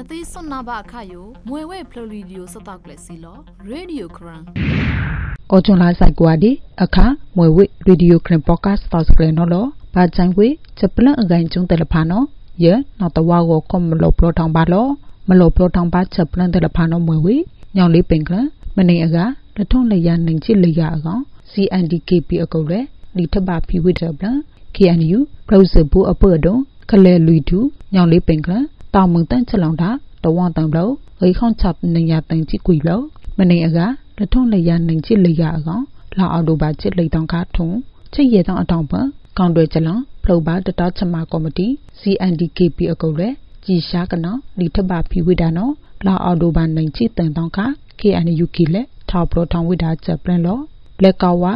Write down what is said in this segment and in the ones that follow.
နသိစွန်နာဘအခါယိုမွေဝဲဖလိုလီဒီယိုစတောက်ကလက်စီလောရေဒီယိုခရန်အော်ဂျွန်လာဆိုင်ကွာဒီအခါမွေဝဲရေဒီယိုခရင်ပေါ့ကတ်စတောက်ကလနော်လောဘာချိုင်ဝဲချက်ပလန်အကိုင်ကျုံတယ်လဖာနော်ယေနော်တဝါကိုကွန်မလောပလောထောင်ပါလောမလောပလောထောင်ပါချက်ပလန်တယ်လဖာနော်မွေဝဲညောင်လေးပင်ကလမနေအကလထုံးလျာနိုင်ချစ်လျာအကောင် CNDKP အကုတ်လေဒီထပ်ဖီဝိတဘလ KNU ပလောစဘူအပဒုံခလဲလူတူညောင်လေးပင်က တောင်မုန်တန်ချက်လောင်တာတဝတံဘလောဂိခေါန်ချပ်နေရတန်ချီကွီလောမနေအကလထုံးလျာနိုင်ချစ်လျာအကောင်လာအော်တိုဘာချစ်လိတောင်ခါထုံချစ်ရတောင်အတောင်ပကောင်တွေချလောင်ဖလုတ်ပါတတချမကော်မတီ CNDKP အကုတ်လေကြည်ရှားကနော်ဒီထပ်ပါဖီဝိဒါနော်လာအော်တိုဘာနိုင်ချစ်တန်တောင်ခါ KNU ကီလေထောက်ပလိုထောင်ဝိဒါချက်ပလန်လောလက်ကောဝါ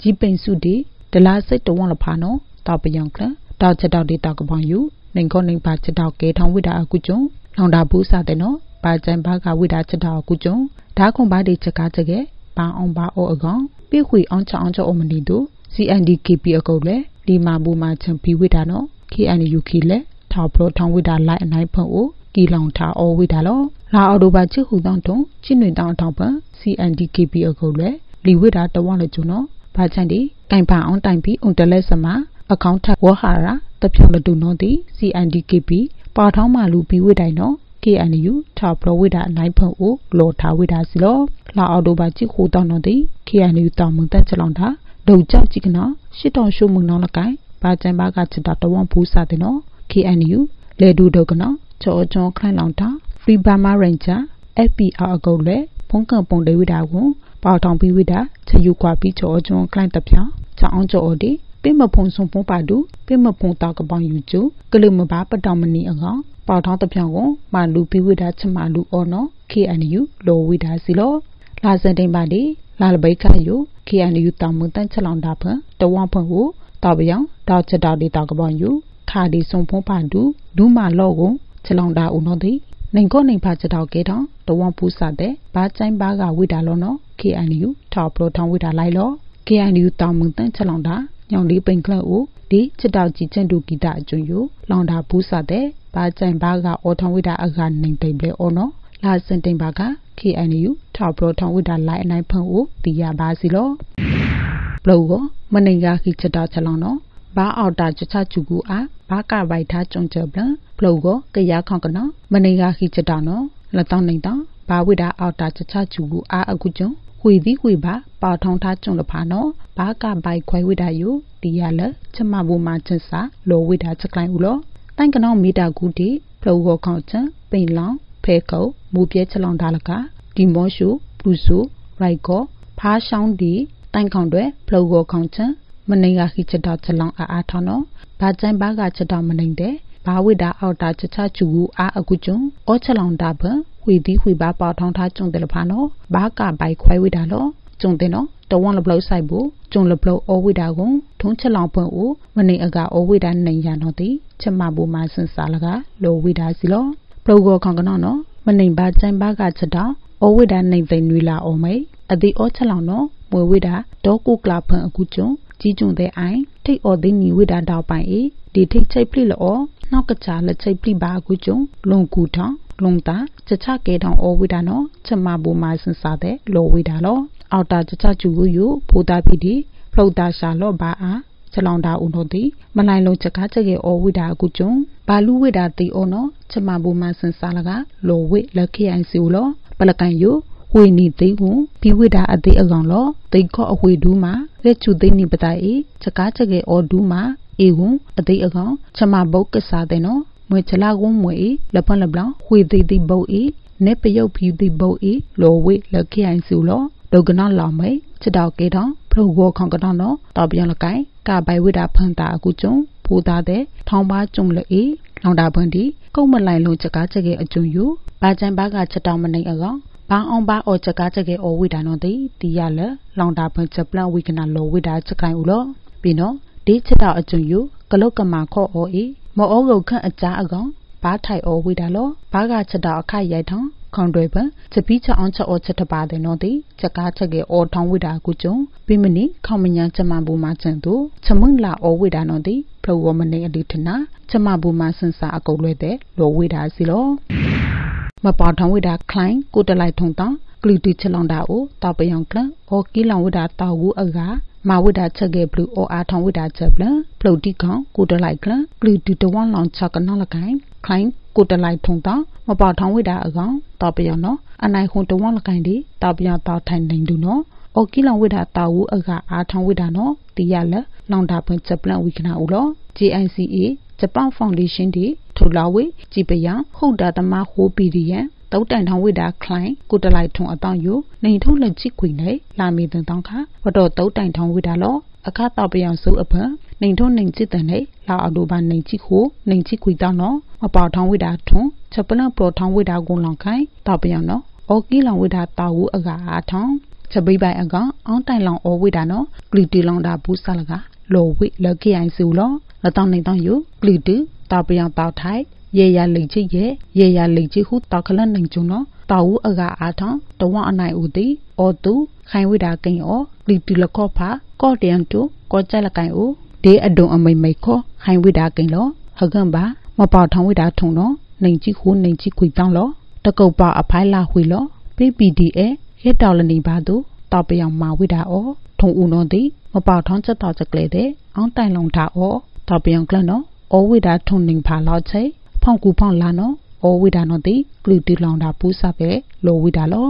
ကြီးပိန်စုတီဒလာစိတ်တဝွန်လဖာနောတောက်ပယောင်ကလတောက်ချက်တောက်ဒီတောက်ကပောင်ယူ နိုင်ကောနိုင်ပါချက်တောက်ကဲထောင်ဝိတာအကုကျုံလောင်တာဘူးစတဲ့နော်ပါကြံဘာကဝိတာချက်တောက်အကုကျုံဓာခွန်ပါဒီချက်ကားချက်ကဲပန်းအောင်ပါအောအကောင်ပြခွေအောင်ချအောင်ချအမနီတို့ CNDKP အကုတ်လေဒီမာဘူမာချံပီဝိတာနော် KNU ခီလေထောက်ပလိုထောင်ဝိတာလိုက်အနိုင်ဖုံအိုကီလောင်ထားအောဝိတာလောလာအော်တိုဘာချစ်ဟူတောင်းတုံချင်းတွင်တောင်းထောက်ပံ CNDKP အကုတ်လေလီဝိတာတဝလေကျွနော်ဘာချန်ဒီတိုင်ပါအောင်တိုင်ပြီးအုံတလက်စမ အကောင့်ထဝဟာရာတပြောင်းလတူနော်ဒီ CNDKP ပါထောင်းမာလူပြီးဝိတိုင်နော် KNU ထာပရဝိဒါနိုင်ဖုံအိုလောထားဝိဒါစီလောလာအော်တိုဘာချီခိုးတောင်းနော်ဒီ KNU တောင်းမန်တက်ချလောင်တာဒုံကြောက်ကြည့်ကနော်ရှစ်တောင်ရှုံမုံနော်လကိုင်ပါချန်ဘာကချစ်တာတဝွန်ဘူးစားတဲ့နော် KNU လေဒူဒုကနော်ချောချောခန့်လောင်တာ Free Burma Ranger FPR အကုတ်လေဖုန်ကံပုံဒေဝိဒါကိုပေါထောင်ပြီးဝိဒါချယူကွာပြီးချောချောခန့်တပြောင်းချောင်းချောဒီ ပိမဖုံဆုံဖုံပါတူပိမဖုံတောက်ကပောင်ယူကျူကလုမဘာပတောင်မနီအကောင်ပေါထောင်းတပြောင်ကိုမာလူပြီးဝိဒါချမလူအော်နော် KNU လိုဝိဒါစီလောလာစန်တိန်ပါဒီလာလဘိခါယို KNU တောင်မတန်ချက်လောင်တာဖန်တဝဖန်ကိုတောက်ပြောင်တောက်ချက်တောက်ဒီတောက်ကပောင်ယူခါဒီဆုံဖုံပါတူဒူးမာလော့ကိုချက်လောင်တာဦးနော်ဒီနိုင်ကိုနိုင်ဖာချက်တောက်ကဲတော့တဝပူစာတဲ့ဘာချိုင်းဘာကဝိဒါလောနော် KNU ထောက်ပလိုထောင်းဝိဒါလိုက်လော KNU တောင်မတန်ချက်လောင်တာ ညောင်လေးပိန်ကလတ်ကိုဒီချစ်တောက်ကြီးချန်တူဂီတာအကျွန်းယူလောင်တာဘူးစတဲ့ဘာကြိုင်ဘာကအော်ထောင်ဝိတာအကနိုင်တိတ်လေအော်နော်လာစင်တိန်ဘာက KNU ထောက်ပလိုထောင်ဝိတာလိုက်အနိုင်ဖုံကိုတီးရပါစီလောဘလောကိုမနေကခိချတာချလောင်နော်ဘာအော်တာချချချူကူအားဘာကပိုက်ထားကြုံကြပလဘလောကိုကရခေါကနော်မနေကခိချတာနော်လက်တောင်းနေတောင်းဘာဝိတာအော်တာချချချူကူအားအခုကျုံ ဝီဒီဝီပါပေါထောင်းထားကျုံလဖာနော်ဘာကဘိုက်ခွဲဝိတာယိုတီရလချမဘူမာချစာလောဝိတာချက်ကိုင်းဦးလောတိုင်ကနောမီတာကူတီဖလောကိုခေါချံပိန်လောင်ဖဲကုတ်မူပြဲချလောင်ဒါလကဒီမောရှုပလူဆူရိုက်ကောဖားရှောင်းဒီတိုင်ခေါင်တွေဖလောကိုခေါချံမနေကခိချက်တော့ချလောင်အားအားထောင်းနော်ဘာကျန်ဘာကချက်တော့မနေတဲ့ဘာဝိတာအောက်တာချချချူကူအားအခုကျုံအောချလောင်တာဘ ဝီဒီဝီဘာပေါထောင်းထားကျုံတယ်လဖာနော်ဘာကဘိုက်ခွဲဝိတာလောကျုံတယ်နော်တဝန်လဘလောက်ဆိုင်ဘူးကျုံလဘလောက်အဝိတာကိုထုံးချက်လောင်ပွင့်ဦးမနေအကအဝိတာနိုင်ရနော်တိချက်မဘူမာစင်စာလကလိုဝိတာစီလောပလောကောခေါကနော်နော်မနေဘာကျန်ဘာကချက်တော့အဝိတာနိုင်သိနွေလာအောင်မေအဒီအောချက်လောင်နော်မွေဝိတာဒေါကုကလာဖန်အခုကျုံကြီးကျုံတဲ့အိုင်ထိတ်အော်သိနီဝိတာတောက်ပိုင်အေဒီထိတ်ချိတ်ပလိလောနောက်ကချာလက်ချိတ်ပလိပါအခုကျုံလွန်ကူထောင်း လုံတာချချကေတောင်အဝိဒါနောချမဘူမာစင်စာတဲ့လောဝိဒါလောအောက်တာချချကျူကိုယူဖိုတာပီဒီဖလုတ်တာရှာလော့ဘာအားချလောင်တာဦးတို့သည်မနိုင်လုံးချက်ကားချက်ကေအဝိဒါအခုကျုံဘာလူဝိဒါတီအောနောချမဘူမာစင်စာလကလောဝိလက်ခိအိုင်စီလောပလကန်ယူဝေနီသိကိုဒီဝိဒါအသေးအကောင်လောသိခော့အဝေဒူးမှာလက်ချူသိနေပတိုင်ချက်ကားချက်ကေအောဒူးမှာအေဝံအသေးအကောင်ချမဘုတ်ကစားတဲ့နော် မွေချလာကုန်းမွေလပန်လပလဝေသေးသေးဘုတ်ဤနေပယုတ်ဖြူသေးဘုတ်ဤလောဝေလခိအိုင်စုလောဒုကနာလောင်မေချတောက်ကေတောင်ဖရုဘောခေါကတောင်နော်တောက်ပြန်လကိုင်ကဘိုင်ဝိတာဖန်တာအခုကျုံဖိုးသားတဲ့ထောင်းပါကျုံလေဤလောင်တာပွန်ဒီကုတ်မလိုက်လုံးချက်ကားချက်ကေအကျုံယူဘာချန်ဘာကချက်တောင်မနိုင်အကောင်ဘာအောင်ဘာအော်ချက်ကားချက်ကေအော်ဝိတာနော်တိတီရလလောင်တာပွန်ချက်ပလဝိကနာလောဝိတာချက်ကိုင်ဦးလောပြီးနော်ဒီချက်တောက်အကျုံယူကလုတ်ကမာခော့အော်ဤ မောဩဂုတ်ခန့်အကြားအကောင်ဘာထိုင်ဩဝိတာလောဘာကချက်တောက်အခရိုက်ထောင်းခေါန်တွေပချက်ပြီးချအောင်ချက်အောချက်တပါတယ်နော်တိချက်ကားချက်ကေအောထောင်းဝိတာကုကျုံပြီးမနီခေါမညာချက်မဘူမှာချန်သူချမုန်လာဩဝိတာနော်တိဖလောဝမနေအလိထနာချက်မဘူမှာစင်စာအကုတ်လွဲတဲ့လောဝိတာစီလောမပေါထောင်ဝိဒါခလိုင်းကိုတလိုက်ထုံတောင်းကလူတီချလောင်တာအိုတောက်ပယောင်ကလအော်ကီလောင်ဝိဒါတောက်ဝူအက မာဝိဒါချက်ကေဘလူအောအားထောင်ဝိဒါချက်ပလဖလုတ်တီကောင်ကိုတလိုက်ကလကလူတီတဝမ်လောင်ချက်ကတော့လကိုင်းခိုင်းကိုတလိုက်ထုံတောင်းမပေါထောင်ဝိဒါအကောင်တောက်ပယောင်နော်အနိုင်ခုံတဝမ်လကိုင်းဒီတောက်ပယောင်တောက်ထိုင်နေတူနော်အော်ကီလောင်ဝိဒါတောက်ဝူအကအားထောင်ဝိဒါနော်တီရလက်လောင်တာပွင့်ချက်ပလဝိကနာဦးလော JICA ဂျပန်ဖောင်ဒေးရှင်းတီထိုလာဝေကြည်ပယံဟုတ်တာတမဟိုပီဒီယံ တောက်တန်ထောင်ဝိတာခလိုင်းကိုတလိုက်ထုံအတောင်ယိုနေထုံလက်ချစ်ခွေနေလာမီတန်တောင်ခဝတော့တောက်တန်ထောင်ဝိတာလောအခါတောက်ပယံစုအဖန်နေထုံနေချစ်တန်နေလာအလိုပါနေချစ်ခိုနေချစ်ခွေတောင်နော်မပေါထောင်ဝိတာထုံချက်ပလန်ပရိုထောင်ဝိတာကိုလောင်ခိုင်းတောက်ပယံနော်အော်ကီလောင်ဝိတာတာဝူအကအားထောင်ချက်ပိပိုင်အကောင်အောင်းတိုင်လောင်အော်ဝိတာနော်ဂလီတီလောင်တာဘူးဆလကလော်ဝိလကိအိုင်စုလောလတောင်းနေတောင်းယိုဂလီတီတာပယံတောက်ထိုင် ရေရလိတ်ချစ်ရဲ့ရေရလိတ်ချစ်ဟုတောက်ခလန်နိုင်ကျုံနော်တောက်ဦးအကအားထောင်းတဝအနိုင်ဦးတီအောတူခိုင်ဝိတာကိန်အောလီတီလကောဖာကောတယန်တူကောကြလကိုင်ဦးဒေအဒုံအမိမိခောခိုင်ဝိတာကိန်လောဟကန်ပါမပေါထောင်းဝိတာထုံနော်နိုင်ချစ်ဟုနိုင်ချစ်ခွေတောင်းလောတကုတ်ပါအဖိုင်လာဝှေလော PPDA ရဲတော်လနေပါသူတောက်ပယောင်မာဝိတာအောထုံဦးနော်တီမပေါထောင်းချက်တော်ချက်ကလေးတဲ့အောင်းတိုင်လုံတာအောတောက်ပယောင်ကလနော်အောဝိတာထုံနေပါလောက်ချိ ဖောင်ကူဖောင်လာနော်အောဝိဒါနော်တိကလူတီလောင်တာပူးစပဲလောဝိဒါလော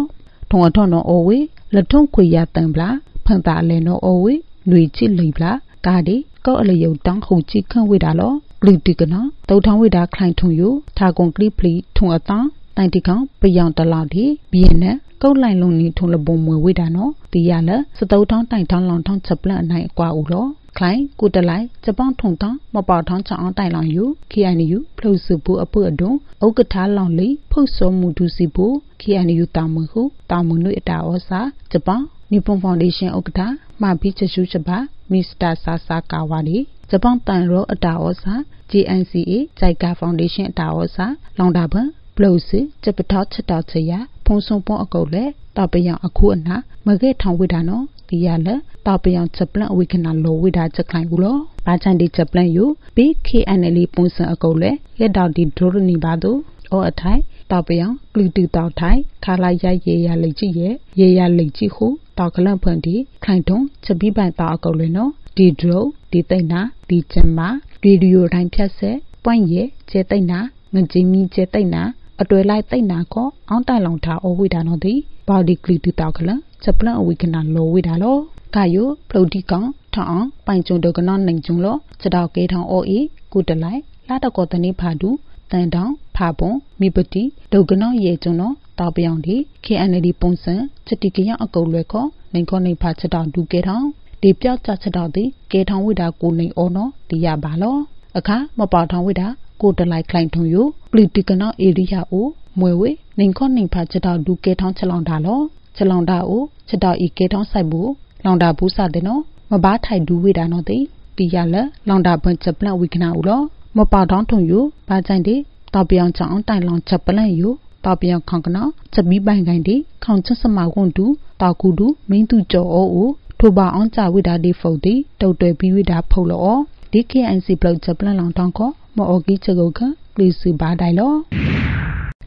ထုံအထွန်းနော်အောဝေလထုံခွေရတန်ပလာဖန်တာလဲနော်အောဝေຫນွေချစ်လိပလာကာဒီကောက်အလယုတ်တောင်းခုချီခန့်ဝိဒါလောကလူတီကနော်တုတ်ထောင်းဝိဒါခိုင်ထုံယူထာကွန်ကလိပလီထုံအတောင်းတိုင်တီကောင်ပယောင်တလောက်ဒီဘီယနကုတ်လိုက်လုံးနီထုံလပုံမွေဝိဒါနော်တီရလစတုတ်ထောင်းတိုင်ထောင်းလောင်ထောင်းချက်ပလန့်အနိုင်အကွာဦးလော ခလိုင်ကုတလိုက်ဂျပန်ထုံတမပေါထောင်းချအောင်တိုင်လောင်ယူ KNU ဖလုစုဘူးအပုအတွန်းဥက္ကဋ္ဌလောင်လေးဖုတ်စောမှုဒူစီဘူး KNU တာမဟုတာမနွေအတာဩစာဂျပန်နိပွန်ဖောင်ဒေးရှင်းဥက္ကဋ္ဌမဘီချရှုချပါမစ္စတာဆာဆာကာဝါလီဂျပန်တန်ရောအတာဩစာ JNCA ဂျိုက်ကာဖောင်ဒေးရှင်းအတာဩစာလောင်တာဘဘလုစုဂျပထောချတောချရာဖုန်ဆုံပွန်အကုတ်လေတပယံအခုအနာမကဲထောင်ဝိဒါနော ဒီရလတပယံချက်ပလန်အဝိခနာလောဝိတာချက်ခိုင်ဘူးလောဘာချန်ဒီချက်ပလန်ယူ BKNL ပုံစံအကုတ်လေရက်တော်ဒီဒိုရနီပါတို့အောအထိုင်တောက်ပယံကလူတူတောက်ထိုင်ခါလာရရေရလိတ်ကြည့်ရဲ့ရေရလိတ်ကြည့်ဟုတောက်ကလန့်ဖွင့်ဒီခိုင်တုံချက်ပြီးပိုင်တောက်အကုတ်လေနော်ဒီဒရိုဒီသိမ့်နာဒီချင်မာဗီဒီယိုတိုင်းဖြတ်ဆက်ပွင့်ရဲ့ကျဲသိမ့်နာငကြင်းမီကျဲသိမ့်နာအတွဲလိုက်သိမ့်နာကောအောင်းတိုင်လောင်ထားအဝိဒါနော်ဒီဘော်ဒီကလီတူတောက်ကလန့် ချက်ပလန့်အဝိကနာလောဝိဒါလောကာယိုပလုတ်ဒီကောင်ထောင်းအောင်ပိုင်ကျုံဒကနောနိုင်ကျုံလောချက်တော့ကေထောင်းအိုအီကုတလိုက်လာတကောတနေဖာဒူတန်တောင်ဖာပွန်မိပတိဒုကနောရေကျုံနောတောက်ပြောင်ဒီ KND ပုံစံချက်တိကရအကုတ်လွယ်ခေါနိုင်ခေါနိုင်ဖာချက်တော့ဒူကေထောင်းဒီပြောက်ကြချက်တော့ဒီကေထောင်းဝိတာကိုနိုင်အောနောဒီရပါလောအခါမပေါထောင်းဝိတာကိုတလိုက်ခိုင်ထုံယိုပလီတီကနောအေရိယာအိုမွေဝေနိုင်ခေါနိုင်ဖာချက်တော့ဒူကေထောင်းချက်လောင်တာလော ချက်လောင်တာအိုချက်တော့ဤကေထောင်းဆိုင်ဘူးလောင်တာဘူးစတဲ့နော်မဘာထိုင်ဒူဝေတာနော်တိတီရလလောင်တာဘွန်ချက်ပလန့်ဝိကနာဦးလောမပေါတောင်းထုံယူဘာကြိုင်တိတောက်ပြောင်ချောင်းတိုင်လောင်ချက်ပလန့်ယူတောက်ပြောင်ခေါင်ကနောချက်ပြီးပိုင်ကိုင်တိခေါင်ချက်စမကွန်တူတောက်ကူတူမင်းသူကြောအိုးအိုထိုပါအောင်ကြဝိတာဒီဖုတ်တိတုတ်တွယ်ပြီးဝိတာဖုတ်လောဒီ KNC ဘလောက်ချက်ပလန့်လောင်တောင်းခေါ်မော်အိုကီချက်ကိုခကလီစုဘာတိုင်လော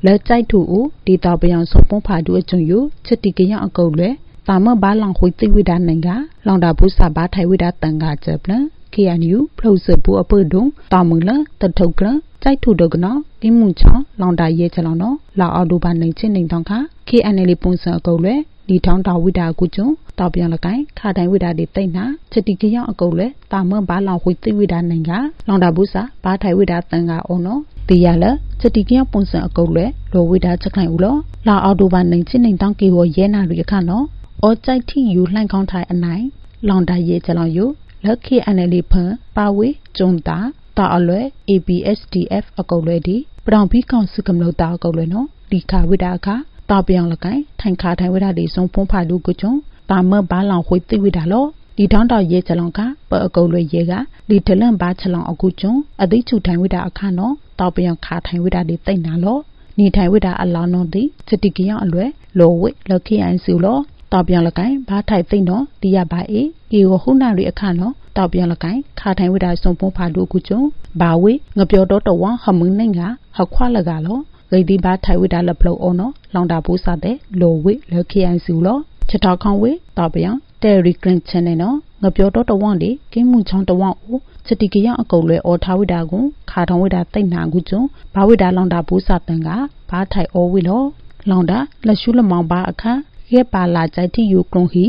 လက်ကြိုက်ထူဦးဒီတောက်ပြောင်စောပွန်ဖာတူအကျွန်းယူချက်တီကရအကုတ်လွယ်တာမဘာလောင်ခွေတိဝိဒါနိုင်ကလောင်တာဘူးစာဘာထိုင်ဝိဒါတန်ကချက်ပလန် KNU ဖလို့စပူအပုဒုံတာမူလတထုတ်ကလကြိုက်ထုဒုကနောကိမှုချောင်းလောင်တာရဲချလောင်နော်လာအော်တိုဘာနိုင်ချင်းနေတောင်ခ KNL ပုံစံအကုတ်လွဲ ဒီထောင်းတာဝိဒါကုကျွန်းတောက်ပြန်လကိုင်းခါတိုင်းဝိဒါတွေတိတ်နာချက်တီကရောက်အကုတ်လွဲတာမဘာလောင်ခွေတိဝိဒါနိုင်ကလောင်တာဘူးစာဘာထိုင်ဝိဒါတန်ကအောင်နော်တီရလချက်တီကရောက်ပုံစံအကုတ်လွဲလောဝိဒါချက်ခိုင်ဦးလောလာအော်တိုဘာနိုင်ချင်းနေတောင်ကေဝရဲနာရီအခါနော်အောကြိုက်တီယူလှန့်ကောင်းထိုင်အနိုင်လောင်တာရဲချလောင်ယူလက်ခေ NLD ဖန်ပါဝေကျုံတာတာအလွဲ ABSDF အကုတ်လွဲဒီပရောင်ဘီကောင်စုကမလို့တာအကုတ်လွဲနော်ဒီခါဝိဒါခ တာပြောင်လကိုင်ထိုင်ခါထိုင်ဝိဒါဒီဆုံးဖုံးဖာလူကကျုံတာမဘာလောင်ခွေသိဝိဒါလောဒီတောင်းတော်ရဲချလောင်ကပအကုတ်လွဲရဲကဒီထလန့်ဘာချလောင်အခုကျုံအသိချူထိုင်ဝိဒါအခါနော်တောက်ပြောင်ခါထိုင်ဝိဒါဒီတိတ်နာလောနေထိုင်ဝိဒါအလောင်းနော်ဒီစတိကရအလွဲလောဝိလက်ခိအိုင်စုလောတောက်ပြောင်လကိုင်ဘာထိုင်သိမ့်တော့ဒီရပါအေဒီကိုခုနာရီအခါနော်တောက်ပြောင်လကိုင်ခါထိုင်ဝိဒါစုံဖုံးဖာဒုကုကျုံဘာဝေငပြောတော့တဝဟမင်းနိုင်ကဟခွာလကလောင ဂိတိဘာထိုင်ဝိတာလပလောအောနော်လောင်တာပိုးစားတဲ့လိုဝိလခိယန်စုလောချက်တော်ခေါဝေတော်ပြန်တယ်ရီဂရင့်ချန်နဲ့နော်ငပြောတော့တဝန့်ဒီကင်းမှုချောင်းတဝန့်ဦးချက်တီကရအကုတ်လွဲအော်ထားဝိတာကိုခါထောင်းဝိတာတိတ်နာကူကျွန်းဘာဝိတာလောင်တာပိုးစားတန်ကဘာထိုင်အောဝိလောလောင်တာလက်ရှုလမောင်ပါအခါရဲပါလာကြိုက်တီယူကရုံဟီ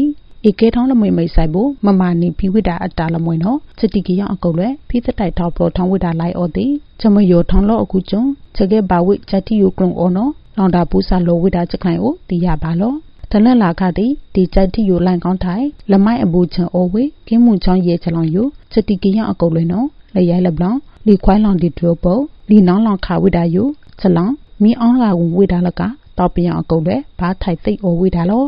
ဧကေထောင်းလမွေမိတ်ဆိုင်ဘူးမမာနီဖိဝိတာအတာလမွေနော်ချက်တီကရအကုတ်လွဲဖိသတိုက်ထောက်ပလောထောင်းဝိတာလိုက်အော်တီချမယောထောင်းလောအခုကျွန်းချက်ကေဘာဝိချက်တီယူကရုံအော်နော်လောင်တာပူစာလိုဝိတာချက်ခိုင်ကိုတီးရပါလောတလက်လာခတိဒီကြိုက်တီယိုလိုင်ကောင်းထိုင်လမိုက်အဘူချံအိုဝေကင်းမှုချောင်းရဲချလောင်ယိုချက်တီကရအကုတ်လွဲနော်လေရိုင်လဘလောင်လီခွိုင်းလောင်ဒီဒရိုပုလီနောင်းလောင်ခဝိတာယိုချလောင်မီအောင်လာဝိတာလကတောက်ပြန်အကုတ်လွဲဘာထိုင်သိအိုဝိတာလော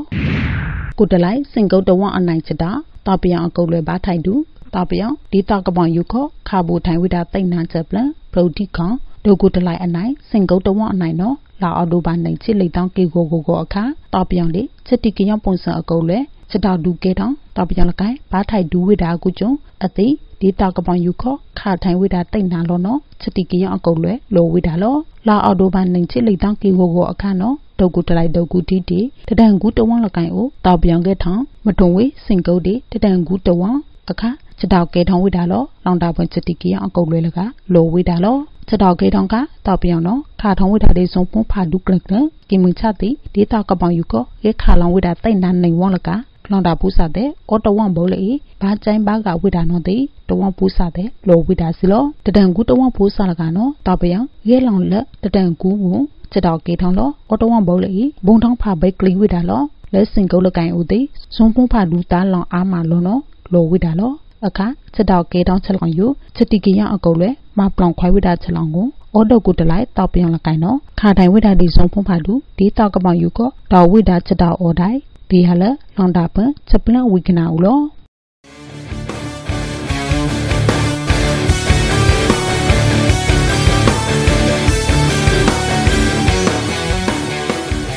ကုတလိုက်စင်ကုတ်တဝအနိုင်ချတာတောက်ပြန်အကုတ်လွဲဘာထိုင်တူတောက်ပြန်ဒီတောက်ကပောင်ယူခခါဘူထိုင်ဝိတာတိတ်နာချက်ပလန်ပရိုတီခေါဒိုကုတလိုက်အနိုင်စင်ကုတ်တဝအနိုင်နော်လာအော်တိုဘာနိုင်ချစ်လိတ်တောင်းကေကိုကိုကိုအခါတောက်ပြောင်လေးချစ်တီကရောက်ပုံစံအကုတ်လဲချတောက်ဒူကေတောင်းတောက်ပြောင်လကိုင်ဘာထိုက်ဒူဝိတာကုကျုံအသိဒီတောက်ကပောင်ယူခခါထိုင်ဝိတာတိတ်နာလောနော်ချတီကရောက်အကုတ်လဲလိုဝိတာလောလာအော်တိုဘာနိုင်ချစ်လိတ်တောင်းကေကိုကိုအခါနော် ဒုတ်ကူတလိုက်ဒုတ်ကူတီတီတဒန်ကူတဝန်းလကိုင်အိုတောက်ပြောင်ကဲထောင်းမတုံဝေးစင်ကုတ်ဒီတဒန်ကူတဝန်းအခါချတောက်ကဲထောင်းဝိတာလောလောင်တာပွင့်ချတီကရောက်အကုတ်လဲလကလိုဝိတာလောချက်တော်ကေတောင်ကတောက်ပြောင်နော်ခါထောင်းဝိတာဒေဆုံးပွန်ဖာဒုကလကကီမွန်ချတိဒေတာကပောင်ယူကိုရေခါလောင်ဝိတာတိတ်နာနေဝောင်းလက လောင်တာပူစာတဲ့အော်တဝမ်ဘောလေဘာချိုင်းဘာကဝိတာနော်တိတဝမ်ပူစာတဲ့လောဝိတာစီလောတတန်ကူတဝမ်ပူစာလကနော်တောက်ပြောင်ရေလောင်လက်တတန်ကူကိုချက်တော်ကေထောင်းလောအော်တဝမ်ဘောလေဘုံထောင်းဖာဘိတ်ကလီဝိတာလောလဲစင်ကုတ်လကိုင်ဦးတိစွန်ပွန်ဖာဒူတာလောင်အားမလောနော်လောဝိတာလောအခါချက်တော့ကေတောင်းချက်လောင်ယူချက်တီကရအကုတ်လဲမပလောင်ခွိုင်းဝိတာချက်လောင်ကိုအော်ဒုတ်ကိုတလိုက်တောက်ပြောင်းလကိုင်နော်ခါတိုင်ဝိတာဒီဆုံးဖုံးဖာလူဒီတောက်ကပောင်ယူကိုတော်ဝိတာချက်တော့အော်တိုင်း ဒီဟာလလွန်တာပန်ချက်ပလန်ဝိကနာဦးလော